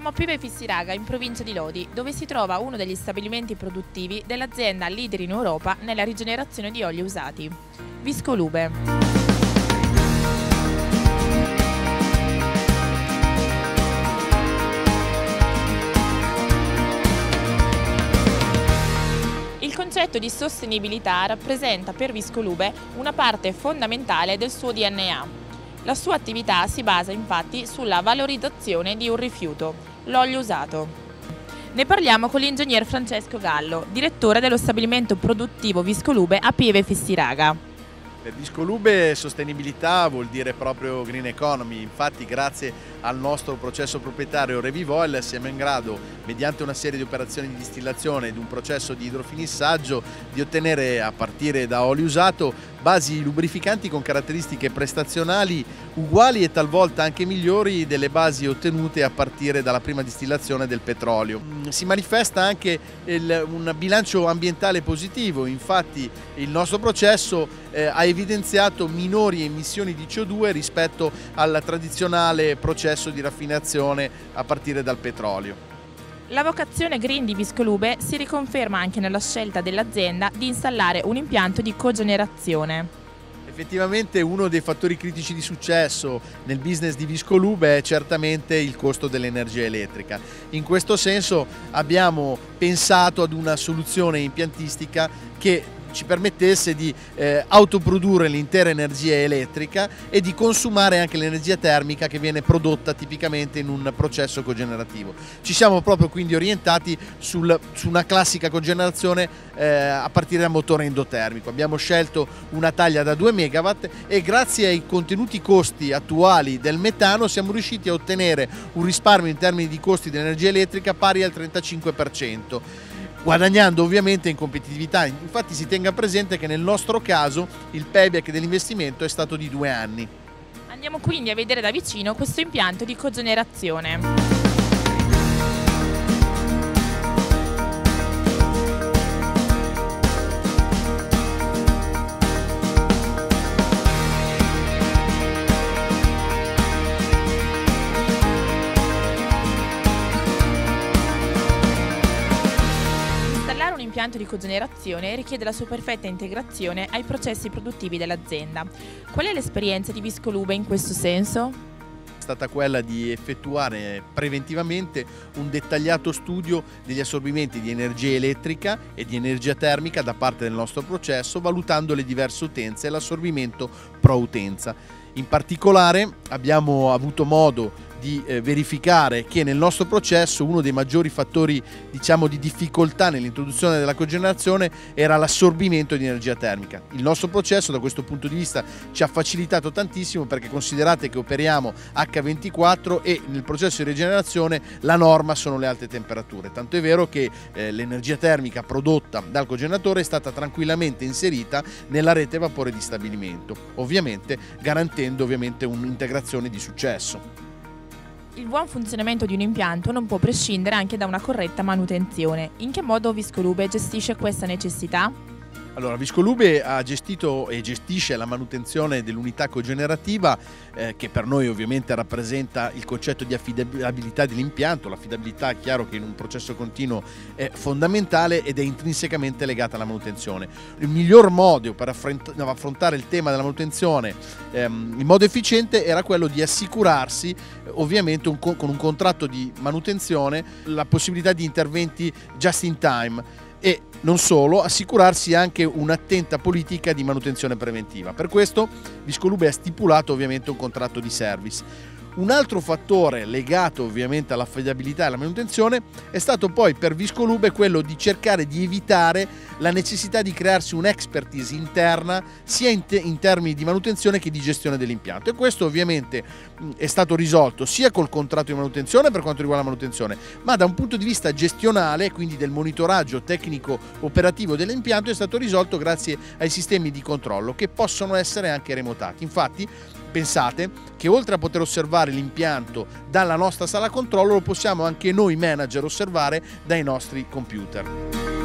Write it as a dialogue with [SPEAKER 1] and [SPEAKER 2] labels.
[SPEAKER 1] Siamo a Pive Fissiraga, in provincia di Lodi, dove si trova uno degli stabilimenti produttivi dell'azienda leader in Europa nella rigenerazione di oli usati, Viscolube. Il concetto di sostenibilità rappresenta per Viscolube una parte fondamentale del suo DNA. La sua attività si basa infatti sulla valorizzazione di un rifiuto, l'olio usato. Ne parliamo con l'ingegner Francesco Gallo, direttore dello stabilimento produttivo Viscolube a Pieve Fissiraga.
[SPEAKER 2] Per Viscolube sostenibilità vuol dire proprio green economy, infatti grazie al nostro processo proprietario Revivol siamo in grado, mediante una serie di operazioni di distillazione ed un processo di idrofinissaggio, di ottenere a partire da olio usato basi lubrificanti con caratteristiche prestazionali uguali e talvolta anche migliori delle basi ottenute a partire dalla prima distillazione del petrolio. Mm, si manifesta anche il, un bilancio ambientale positivo, infatti il nostro processo eh, ha evidenziato minori emissioni di CO2 rispetto al tradizionale processo di raffinazione a partire dal petrolio.
[SPEAKER 1] La vocazione green di Viscolube si riconferma anche nella scelta dell'azienda di installare un impianto di cogenerazione.
[SPEAKER 2] Effettivamente uno dei fattori critici di successo nel business di Viscolube è certamente il costo dell'energia elettrica. In questo senso abbiamo pensato ad una soluzione impiantistica che ci permettesse di eh, autoprodurre l'intera energia elettrica e di consumare anche l'energia termica che viene prodotta tipicamente in un processo cogenerativo. Ci siamo proprio quindi orientati sul, su una classica cogenerazione eh, a partire dal motore endotermico. Abbiamo scelto una taglia da 2 MW e grazie ai contenuti costi attuali del metano siamo riusciti a ottenere un risparmio in termini di costi di energia elettrica pari al 35% guadagnando ovviamente in competitività. Infatti si tenga presente che nel nostro caso il payback dell'investimento è stato di due anni.
[SPEAKER 1] Andiamo quindi a vedere da vicino questo impianto di cogenerazione. Impianto di cogenerazione richiede la sua perfetta integrazione ai processi produttivi dell'azienda. Qual è l'esperienza di Viscolube in questo senso?
[SPEAKER 2] è stata quella di effettuare preventivamente un dettagliato studio degli assorbimenti di energia elettrica e di energia termica da parte del nostro processo, valutando le diverse utenze e l'assorbimento pro utenza. In particolare abbiamo avuto modo di eh, verificare che nel nostro processo uno dei maggiori fattori diciamo, di difficoltà nell'introduzione della cogenerazione era l'assorbimento di energia termica. Il nostro processo da questo punto di vista ci ha facilitato tantissimo perché considerate che operiamo H24 e nel processo di rigenerazione la norma sono le alte temperature, tanto è vero che eh, l'energia termica prodotta dal cogeneratore è stata tranquillamente inserita nella rete vapore di stabilimento, ovviamente garantendo ovviamente un'integrazione di successo.
[SPEAKER 1] Il buon funzionamento di un impianto non può prescindere anche da una corretta manutenzione. In che modo Viscolube gestisce questa necessità?
[SPEAKER 2] Allora, Viscolube ha gestito e gestisce la manutenzione dell'unità cogenerativa eh, che per noi ovviamente rappresenta il concetto di affidabilità dell'impianto. L'affidabilità è chiaro che in un processo continuo è fondamentale ed è intrinsecamente legata alla manutenzione. Il miglior modo per affrontare il tema della manutenzione ehm, in modo efficiente era quello di assicurarsi ovviamente un, con un contratto di manutenzione la possibilità di interventi just in time e non solo, assicurarsi anche un'attenta politica di manutenzione preventiva. Per questo Viscolube ha stipulato ovviamente un contratto di service. Un altro fattore legato ovviamente all'affidabilità e alla manutenzione è stato poi per Viscolube quello di cercare di evitare la necessità di crearsi un'expertise interna sia in, te in, termini di manutenzione che di gestione dell'impianto. E questo ovviamente è stato risolto sia col contratto di manutenzione per quanto riguarda la manutenzione ma da un punto di vista gestionale quindi del monitoraggio tecnico operativo dell'impianto è stato risolto grazie ai sistemi di controllo che possono essere anche remotati. Infatti Pensate che oltre a poter osservare l'impianto dalla nostra sala controllo lo possiamo anche noi manager osservare dai nostri computer.